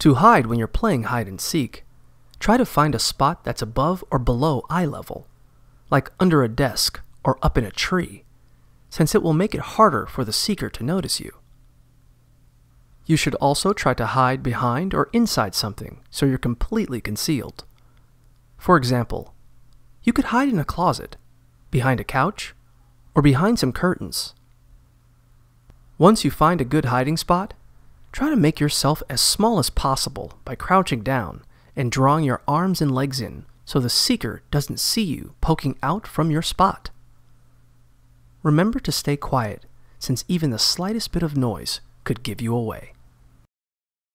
To hide when you're playing hide and seek, try to find a spot that's above or below eye level, like under a desk or up in a tree, since it will make it harder for the seeker to notice you. You should also try to hide behind or inside something so you're completely concealed. For example, you could hide in a closet, behind a couch, or behind some curtains. Once you find a good hiding spot, try to make yourself as small as possible by crouching down and drawing your arms and legs in so the seeker doesn't see you poking out from your spot. Remember to stay quiet, since even the slightest bit of noise could give you away.